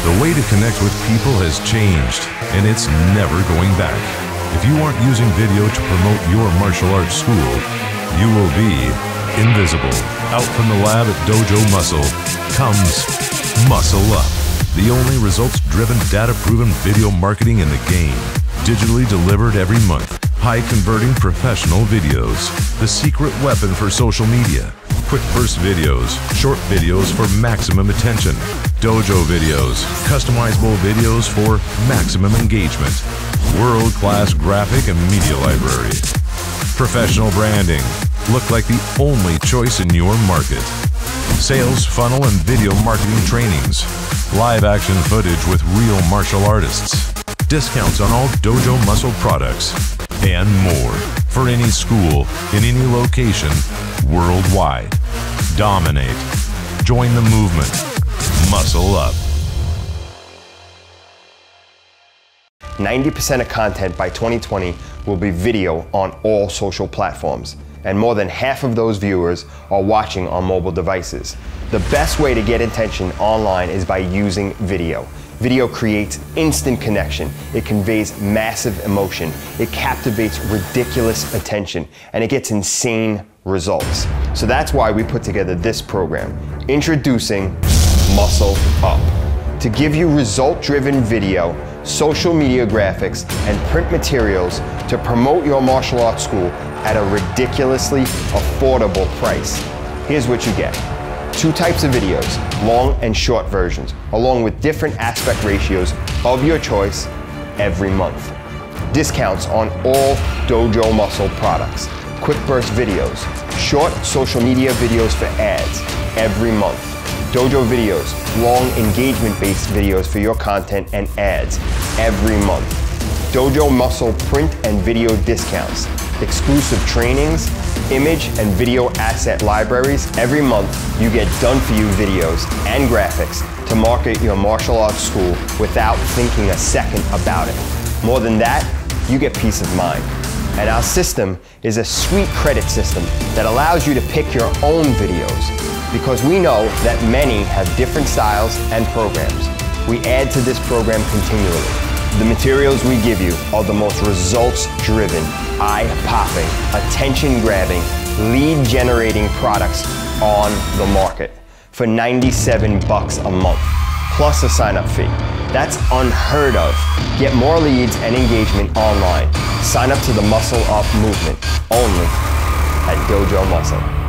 The way to connect with people has changed, and it's never going back. If you aren't using video to promote your martial arts school, you will be invisible. Out from the lab at Dojo Muscle comes Muscle Up, the only results driven, data proven video marketing in the game. Digitally delivered every month. High converting professional videos. The secret weapon for social media. Quick burst videos, short videos for maximum attention. Dojo videos, customizable videos for maximum engagement. World class graphic and media library. Professional branding. Look like the only choice in your market. Sales, funnel, and video marketing trainings. Live action footage with real martial artists. Discounts on all Dojo Muscle products. And more. For any school, in any location, worldwide. Dominate. Join the movement. Muscle up. 90% of content by 2020 will be video on all social platforms, and more than half of those viewers are watching on mobile devices. The best way to get attention online is by using video. Video creates instant connection. It conveys massive emotion. It captivates ridiculous attention, and it gets insane results. So that's why we put together this program, introducing Muscle Up. To give you result-driven video, social media graphics, and print materials to promote your martial arts school at a ridiculously affordable price. Here's what you get. Two types of videos, long and short versions, along with different aspect ratios of your choice every month. Discounts on all Dojo Muscle products, quick burst videos, short social media videos for ads every month. Dojo videos, long engagement-based videos for your content and ads every month. Dojo Muscle print and video discounts, exclusive trainings, image and video asset libraries. Every month, you get done-for-you videos and graphics to market your martial arts school without thinking a second about it. More than that, you get peace of mind. And our system is a sweet credit system that allows you to pick your own videos because we know that many have different styles and programs. We add to this program continually. The materials we give you are the most results-driven, eye-popping, attention-grabbing, lead-generating products on the market for 97 bucks a month, plus a sign-up fee. That's unheard of. Get more leads and engagement online. Sign up to the Muscle Up movement only at Dojo Muscle.